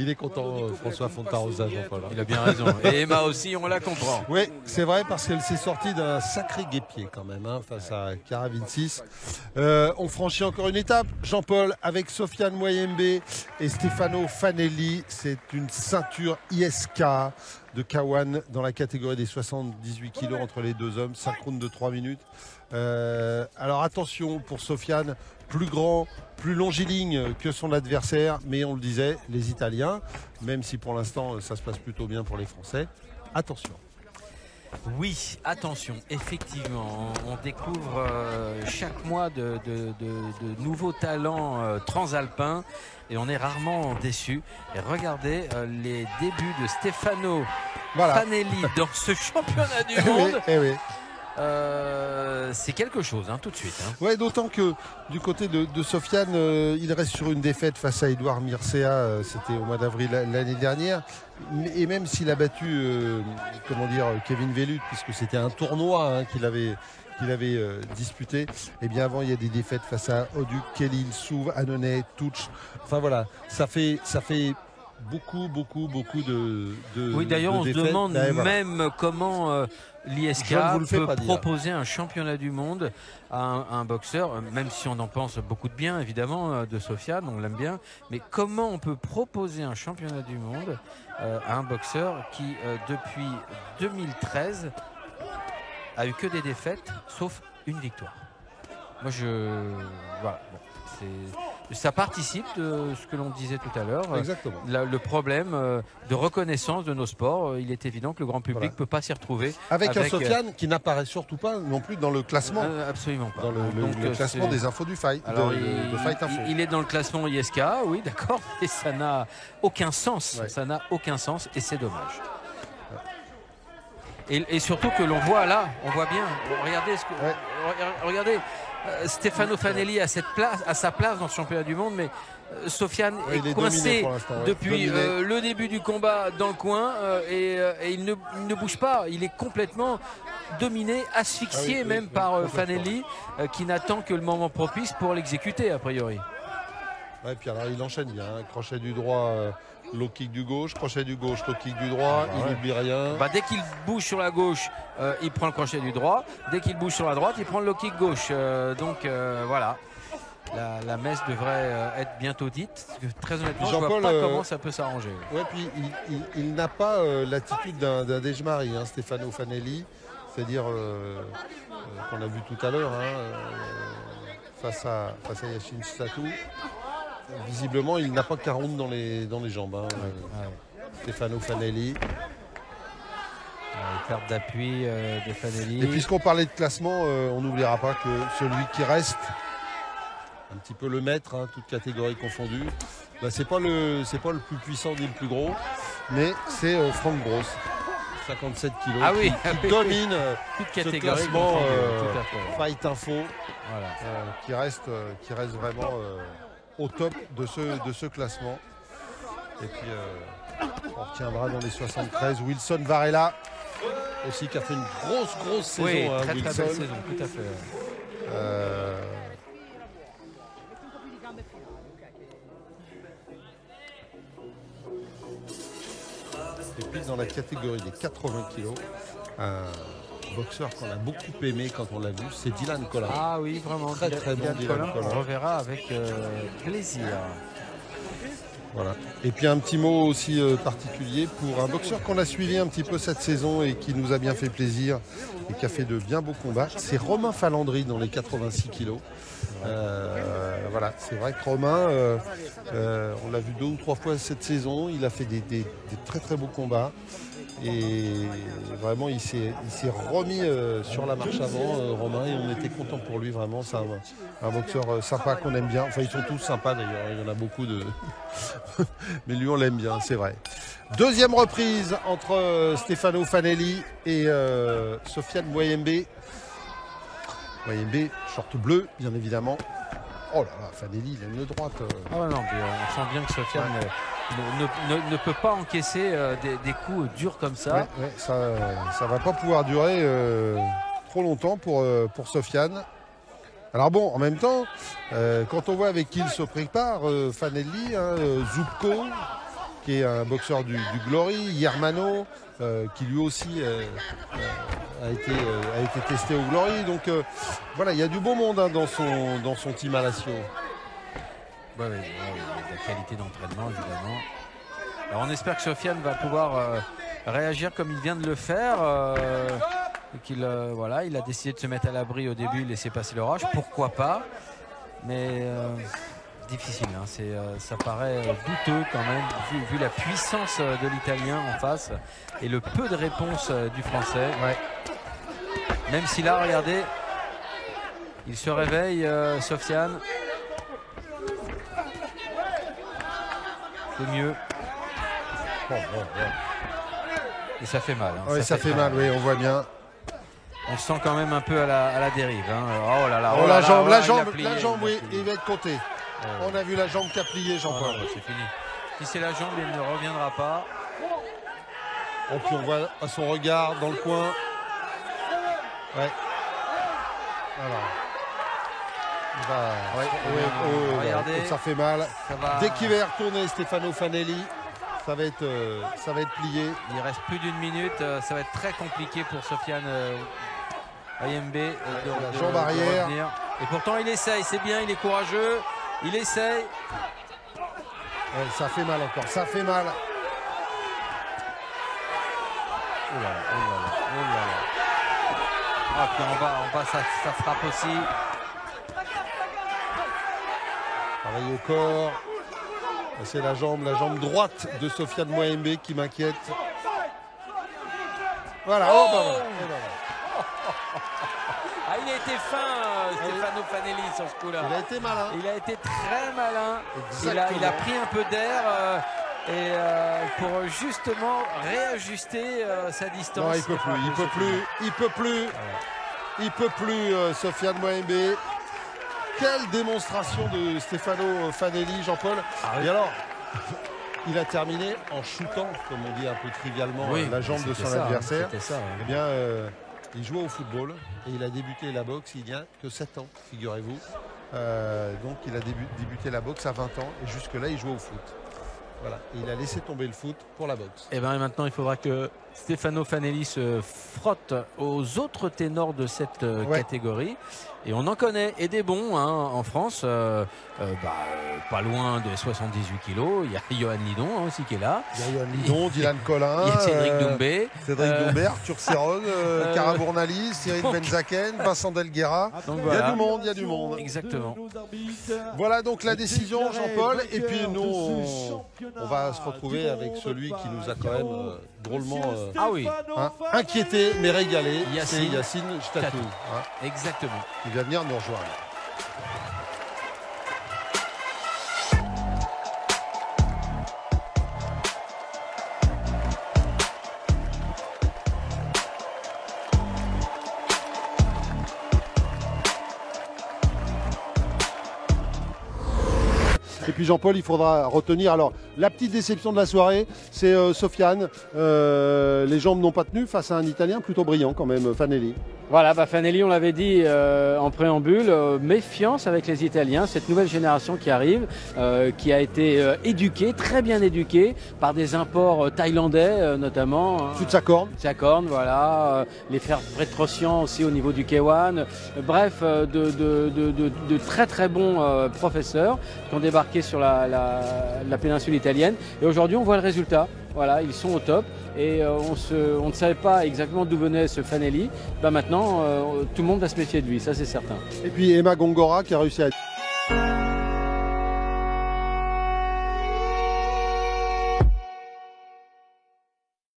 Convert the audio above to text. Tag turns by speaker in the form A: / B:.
A: Il est content, euh, François Fontarosa, Jean-Paul.
B: Il a bien raison. Et Emma aussi, on la comprend.
A: Oui, c'est vrai parce qu'elle s'est sortie d'un sacré guépier quand même hein, face à 6. Euh, on franchit encore une étape, Jean-Paul, avec Sofiane Moyembe et Stefano Fanelli. C'est une ceinture ISK de Kawan dans la catégorie des 78 kilos entre les deux hommes, synchrone de 3 minutes. Euh, alors attention pour Sofiane, plus grand, plus longiligne que son adversaire, mais on le disait, les Italiens, même si pour l'instant ça se passe plutôt bien pour les Français, attention.
B: Oui, attention, effectivement, on découvre euh, chaque mois de, de- de- de nouveaux talents euh, transalpins et on est rarement déçu. Et regardez euh, les débuts de Stefano
A: Voilà.
B: Fanelli dans ce championnat du
A: Eh oui,
B: monde.
A: eh oui.
B: Euh, c'est quelque chose, hein, tout de suite. hein.
A: Ouais, d'autant que du côté de, de Sofiane, euh, il reste sur une défaite face à Edouard Mircea, euh, c'était au mois d'avril la- l'année dernière. Et même s'il a battu, comment dire, Kevin Vellut, puisque c'était un tournoi hein, qu'il avait, qu'il avait euh, disputé, et bien avant il y a des défaites face à Oduc, Kellin, Souve, Annonay, Touch. Enfin voilà, ça fait, ça fait beaucoup, beaucoup, beaucoup de. de
B: Oui, d'ailleurs, on se demande
A: voilà.
B: même comment euh, l'ISK peut
A: dire.
B: proposer un championnat du monde à un, à un boxeur, même si on en pense beaucoup de bien, évidemment, euh, de Sofiane, on l'aime bien. Mais comment on peut proposer un championnat du monde euh, à un boxeur qui, euh, depuis 2013, a eu que des défaites, sauf une victoire? Moi, je. Voilà. bon, c'est- ça participe de ce que l'on disait tout à l'heure.
A: Exactement.
B: La- le problème euh, de reconnaissance de nos sports, euh, il est évident que le grand public ne
A: Voilà.
B: peut pas s'y retrouver.
A: Avec, un
B: euh,
A: Sofiane qui n'apparaît surtout pas non plus dans le classement.
B: Euh, absolument pas.
A: dans le, le-
B: Donc,
A: le classement des infos du fight, de-
B: Alors,
A: de,
B: il,
A: de Fight Info.
B: il- est dans le classement ISK, oui, d'accord, et ça n'a aucun sens.
A: Ouais.
B: Ça n'a aucun sens et c'est dommage. Et, et surtout que l'on voit là, on voit bien. Regardez, ce que,
A: Ouais.
B: regardez Stefano Fanelli à cette place, à sa place dans ce championnat du monde, mais euh, Sofiane
A: Ouais, il
B: est
A: est
B: coincé depuis euh, le début du combat dans le coin euh, et, euh, et il, ne, il ne bouge pas. Il est complètement dominé, asphyxié
A: Ah oui,
B: même
A: oui,
B: par euh. Fanelli, euh, qui n'attend que le moment propice pour l'exécuter a priori.
A: Ouais, puis alors il enchaîne bien. hein. Crochet du droit, euh, low kick du gauche, crochet du gauche, low kick du droit.
B: Ah
A: il
B: ouais.
A: n'oublie rien.
B: Bah, dès qu'il bouge sur la gauche, euh, il prend le crochet du droit. Dès qu'il bouge sur la droite, il prend le low kick gauche. Euh, donc euh, voilà. La, la messe devrait être bientôt dite. Très honnêtement, je vois
A: Jean-Paul,
B: pas comment ça peut s'arranger.
A: Ouais, puis il, il- il n'a pas l'attitude d'un Dejmari, hein, Stefano Fanelli, c'est-à-dire qu'on a vu tout à l'heure hein, face à face à Yashin Satou. Visiblement, il n'a pas 40 dans les dans les jambes. hein, euh, Stefano Fanelli.
B: Euh, perte d'appui euh, de Fanelli.
A: Et puisqu'on parlait de classement, euh, on n'oubliera pas que celui qui reste, un petit peu le maître, hein, toutes catégories confondues, bah, c'est pas le c'est pas le plus puissant ni le plus gros, mais c'est Franck Bros. 57 kilos.
B: Ah oui,
A: qui, qui domine ce classement. Fight Info,
B: Voilà.
A: qui reste qui reste vraiment au top de ce de ce classement. Et puis euh, on retiendra dans les 73 Wilson Varela aussi qui a fait une grosse grosse saison.
B: Oui,
A: hein,
B: très très belle saison, tout à fait.
A: Euh, Et puis dans la catégorie des 80 kilos, boxeur qu'on a beaucoup aimé quand on l'a vu, c'est Dylan Collin.
B: Ah oui, vraiment.
A: Très,
B: Dylan-
A: très bon
B: Dylan Collin,
A: Collin.
B: On reverra avec euh, plaisir.
A: Voilà. Et puis un petit mot aussi euh, particulier pour un boxeur qu'on a suivi un petit peu cette saison et qui nous a bien fait plaisir et qui a fait de bien beaux combats, c'est Romain Falandry dans les 86 kilos. Euh, voilà, c'est vrai que Romain, euh, on l'a vu deux ou trois fois cette saison, il a fait des, des- des très très beaux combats. Et vraiment, il s'est remis euh, sur la marche avant, euh, Romain, et on était content pour lui, vraiment. C'est un, un boxeur euh, sympa qu'on aime bien. Enfin, ils sont tous sympas d'ailleurs, il y en a beaucoup de. Mais lui, on l'aime bien, c'est vrai. Deuxième reprise entre Stefano Fanelli et euh, Sofiane Moyembe. Moyembe, short bleu, bien évidemment. Oh là là, Fanelli, il a une droite.
B: Ah non, mais, on sent bien que Sofiane ne, ne- ne- ne peut pas encaisser euh, des, coups durs comme ça.
A: Ça, ça va pas pouvoir durer euh, trop longtemps pour, euh, pour Sofiane. Alors bon, en même temps, quand on voit avec qui il se prépare, Fanelli, hein, Zubko, qui est un boxeur du, Glory, Yermano, qui lui aussi a, été, testé au Glory. Donc voilà, il y a du beau monde hein, dans, son, dans son team à Lazio.
B: Ouais, la qualité d'entraînement, évidemment. Alors, on espère que Sofiane va pouvoir euh, réagir comme il vient de le faire. euh, qu'il euh, voilà, il a décidé de se mettre à l'abri au début, laisser passer l'orage. Pourquoi pas? Mais difficile. hein, c'est, ça paraît douteux quand même, vu, vu la puissance de l'Italien en face et le peu de réponse euh, du Français. Même si là, regardez, il se réveille, Sofiane. Mieux.
A: Bon, bon, bon.
B: Et ça fait mal. hein,
A: Ouais, ça, fait mal, oui, on voit bien.
B: On se sent quand même un peu à la, à la dérive. hein. Oh là là.
A: Oh,
B: oh
A: la jambe,
B: là,
A: la jambe,
B: plié,
A: la jambe,
B: il a
A: oui, il va être compté.
B: Ouais.
A: On a vu la jambe qui a plié,
B: Ah
A: Jean-Paul.
B: non, c'est fini. Si c'est la jambe, il ne reviendra pas.
A: Et puis on voit à son regard dans le coin. Ouais. Voilà. Il va-
B: regardez.
A: ça fait mal.
B: Ça va.
A: Dès qu'il va y retourner Stefano Fanelli, ça va être, euh, ça va être plié.
B: Il reste plus d'une minute. euh, Ça va être très compliqué pour Sofiane euh, Ayembe euh, de,
A: la
B: de-
A: jambe
B: de
A: arrière.
B: revenir. Et pourtant, il essaye. C'est bien. Il est courageux. Il essaye.
A: Ouais, ça fait mal encore, ça fait mal.
B: Oh là là, oh là là, oh là là. Ah, puis en bas, en bas, ça, ça frappe aussi.
A: Travail au corps. C'est la jambe, la jambe droite de Sofiane Moembe qui m'inquiète. Voilà, oh, bah, voilà. Oh, bah, voilà.
B: Ah, il a été fin, euh, Stefano Fanelli, sur ce coup-là.
A: Il a été malin.
B: Il a été très malin. Il a, il pris un peu d'air euh, et euh, pour justement réajuster sa distance.
A: Non, il peut plus, il peut plus, il peut plus, il peut plus, euh, Sofiane Moembe. Quelle démonstration de Stefano Fanelli, Jean-Paul.
B: Ah.
A: Et alors, il a terminé en shootant, comme on dit un peu trivialement,
B: Oui,
A: la jambe de son
B: ça, hein,
A: adversaire.
B: Ça. ouais.
A: Eh bien, euh, il jouait au football et il a débuté la boxe il n'y a que 7 ans, figurez-vous. Euh, donc, il a débu- débuté la boxe à 20 ans et jusque-là, il jouait au foot. Voilà. Et il a laissé tomber le foot pour la boxe.
B: Et bien maintenant, il faudra que Stefano Fanelli se frotte aux autres ténors de cette euh,
A: Ouais.
B: catégorie. Et on en connaît, et des bons hein, en France, euh, euh, bah, pas loin de 78 kilos. Il y a Johan Lidon hein, aussi qui est là.
A: Il y a Yoann Lidon, Dylan Collin,
B: Il y a Cédric
A: euh,
B: Doumbé.
A: Cédric Doumbé, Arthur Serron, Cara Bournalis, Cyril
B: donc-
A: Benzaken, Vincent Delguera.
B: Donc
A: Il y a du monde, il y a du monde.
B: Exactement.
A: Voilà donc la décision, Jean-Paul. Et puis nous, on, on va se retrouver avec celui qui nous a quand même drôlement euh,
B: Ah oui,
A: hein, inquiété, mais régalé. C'est
B: Yacine
A: Yacine Statou, hein,
B: exactement.
A: qui va venir nous rejoindre. Et puis Jean-Paul, il faudra retenir. Alors, la petite déception de la soirée, c'est euh, Sofiane. Euh, les jambes n'ont pas tenu face à un Italien plutôt brillant quand même, Fanelli.
C: Voilà, bah Fanelli, on l'avait dit euh, en préambule, méfiance avec les Italiens, cette nouvelle génération qui arrive, qui a été éduquée, très bien éduquée, par des imports thaïlandais notamment. hein.
A: Toute sa corne.
C: Voilà, les frères Petrosian aussi au niveau du K1. Euh, Bref, de, de- de- de- de très très bons professeurs qui ont débarqué sur la, péninsule italienne. Et aujourd'hui, on voit le résultat. Voilà, ils sont au top. Et euh, on ne savait pas exactement d'où venait ce Fanelli. Bah maintenant, euh, tout le monde va se méfier de lui, ça c'est certain.
A: Et puis Emma Gongora qui a réussi à